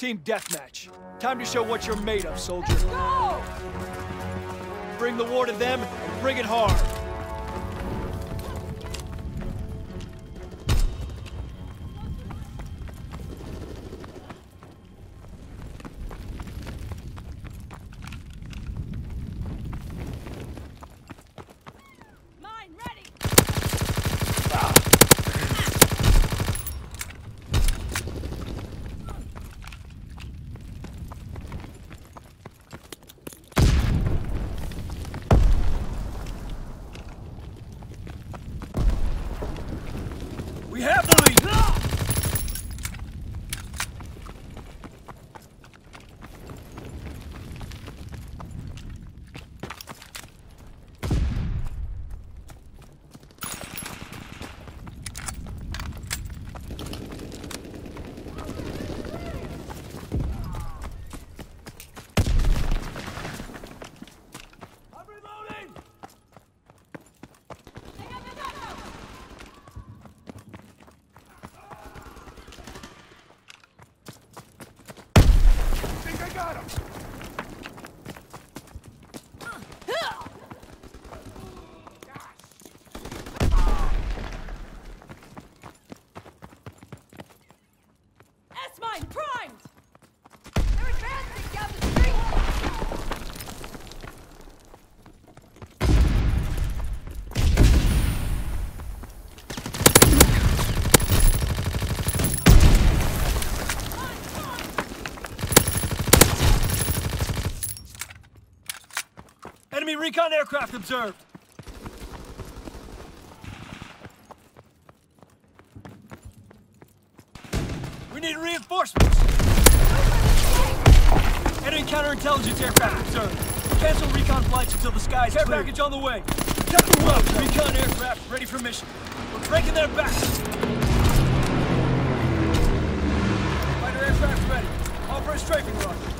Team deathmatch. Time to show what you're made of, soldier. Go! Bring the war to them and bring it hard. Enemy recon aircraft observed! We need reinforcements! Enemy counterintelligence aircraft observed. Cancel recon flights until the sky is Care package on the way. Captain Rob, recon aircraft ready for mission. We're breaking their backs. Fighter aircraft ready. For a strafing run.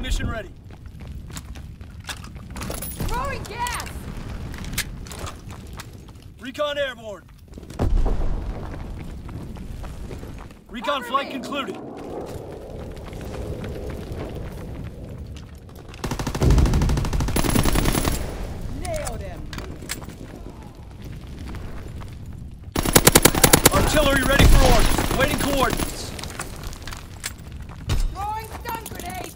Mission ready. throwing gas! Recon airborne. Recon Cover flight me. concluded. Nailed him! Artillery ready for orders. Waiting coordinates. Throwing stun grenade!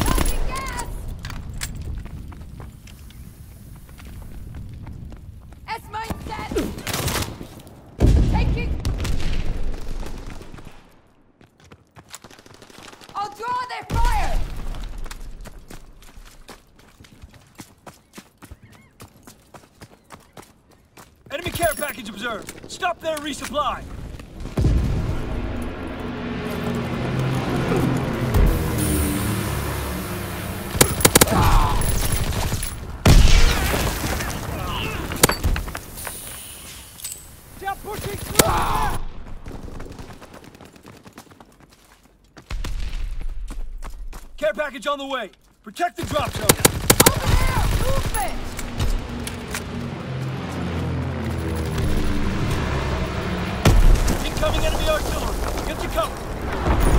Tossing gas! S-mine set! Taking... I'll draw their fire! Enemy care package observed. Stop their resupply. Care package on the way. Protect the drop zone. Incoming enemy artillery. Get to cover.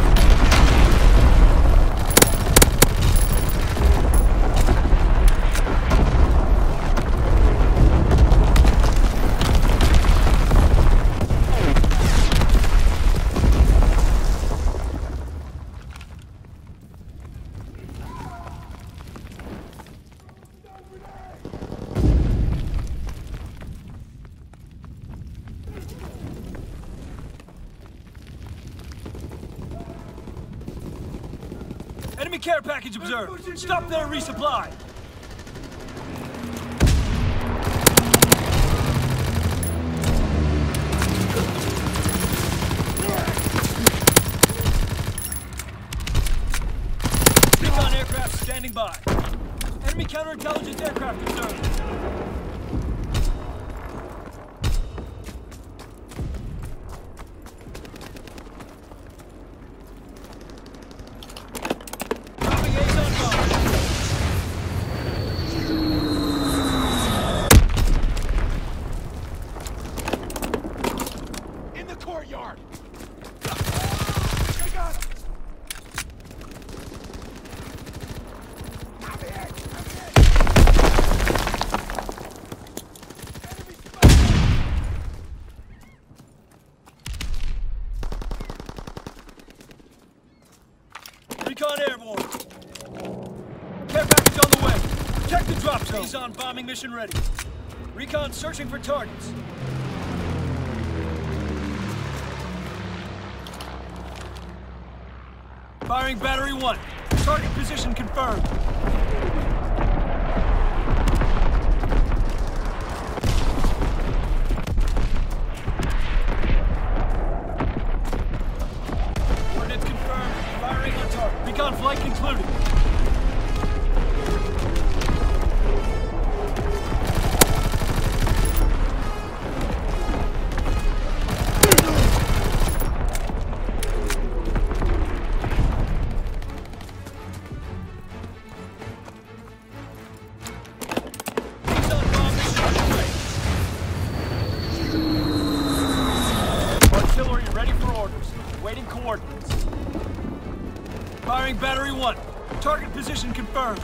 Enemy care package observed. Stop there, resupply. Recon aircraft standing by. Enemy counterintelligence aircraft observed. Dropping A's on bomb. In the courtyard! I got him! I'm hit! I'm hit! Enemy spotted! Recon airborne. Care package on the way. Protect the drop zone. He's on bombing mission ready. Recon searching for targets. Firing battery one. Target position confirmed. Ready for orders. Waiting coordinates. Firing battery one. Target position confirmed.